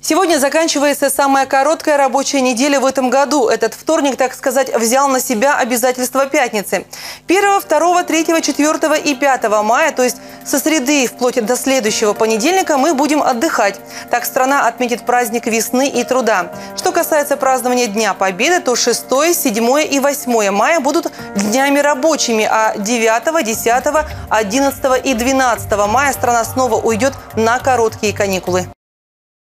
Сегодня заканчивается самая короткая рабочая неделя в этом году. Этот вторник, так сказать, взял на себя обязательства пятницы. 1, 2, 3, 4 и 5 мая, то есть со среды вплоть до следующего понедельника мы будем отдыхать. Так страна отметит праздник весны и труда. Что касается празднования Дня Победы, то 6, 7 и 8 мая будут днями рабочими, а 9, 10, 11 и 12 мая страна снова уйдет на короткие каникулы.